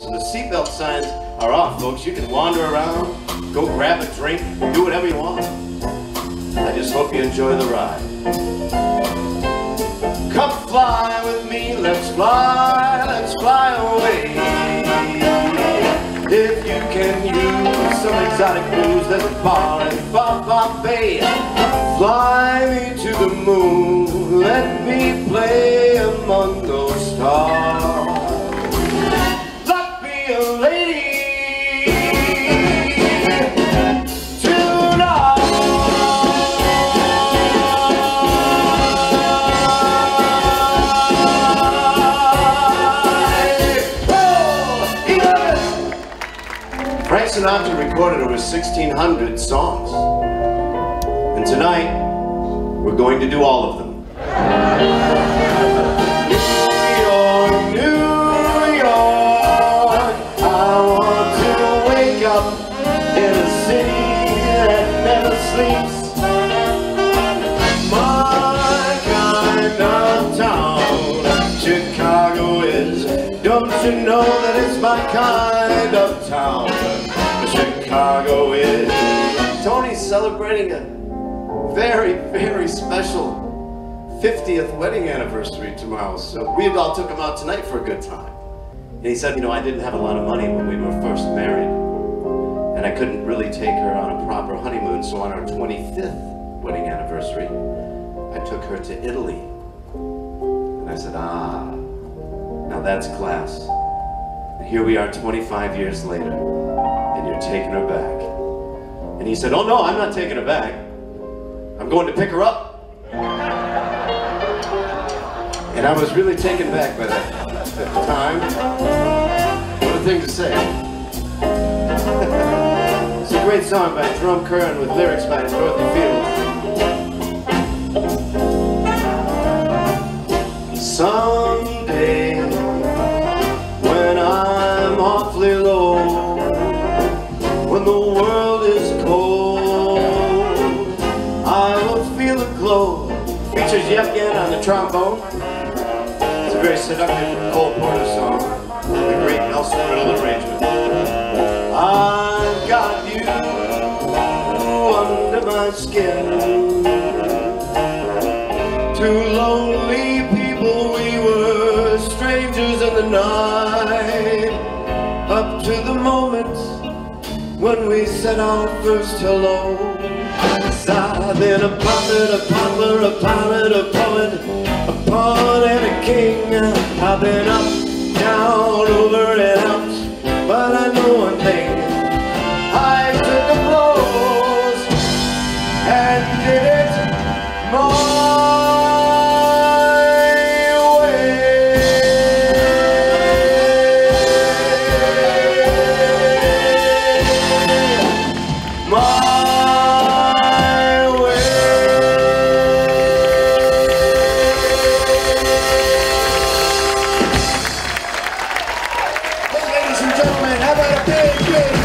The seatbelt signs are off, folks. You can wander around, go grab a drink, do whatever you want. I just hope you enjoy the ride. Come fly with me, let's fly, let's fly away. If you can use some exotic blues, there's a bar in Far Bay. Fly me to the moon, let me play among those stars. Sinatra recorded over 1,600 songs. And tonight, we're going to do all of them. New York, New York, I want to wake up in a city that never sleeps. My kind of town, Chicago is. Don't you know that it's my kind of town? Chicago is. Tony's celebrating a very, very special 50th wedding anniversary tomorrow, so we all took him out tonight for a good time. And he said, you know, I didn't have a lot of money when we were first married, and I couldn't really take her on a proper honeymoon, so on our 25th wedding anniversary, I took her to Italy. And I said, ah, now that's class. And here we are 25 years later, and you're taking her back. And he said, oh no, I'm not taking her back. I'm going to pick her up. And I was really taken back by that at the time. What a thing to say. it's a great song by Jerome Kern with lyrics by Dorothy Fields. Someday, when the world is cold, I will feel a glow. Features Yefgen on the trombone. It's a very seductive Cole Porter song. The great Nelson Riddle arrangement. I've got you under my skin. Two lonely people, we were strangers in the night. Up to the moment when we said our first hello. I've been a prophet, a pauper, a pilot, a poet, a pawn and a king. I've been up, down, over and Karate Kid!